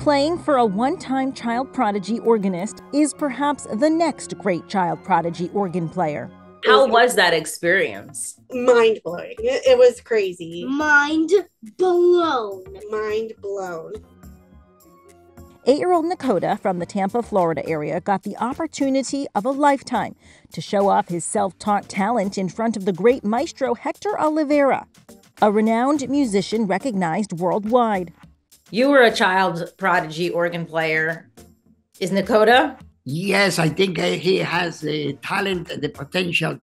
Playing for a one time child prodigy organist is perhaps the next great child prodigy organ player. How was that experience? Mind blowing. It, it was crazy. Mind blown. Mind blown. Eight year old Nykoda from the Tampa, Florida area got the opportunity of a lifetime to show off his self taught talent in front of the great maestro Hector Olivera, a renowned musician recognized worldwide. You were a child prodigy organ player. Is Nykoda? Yes, I think uh, he has the talent, and the potential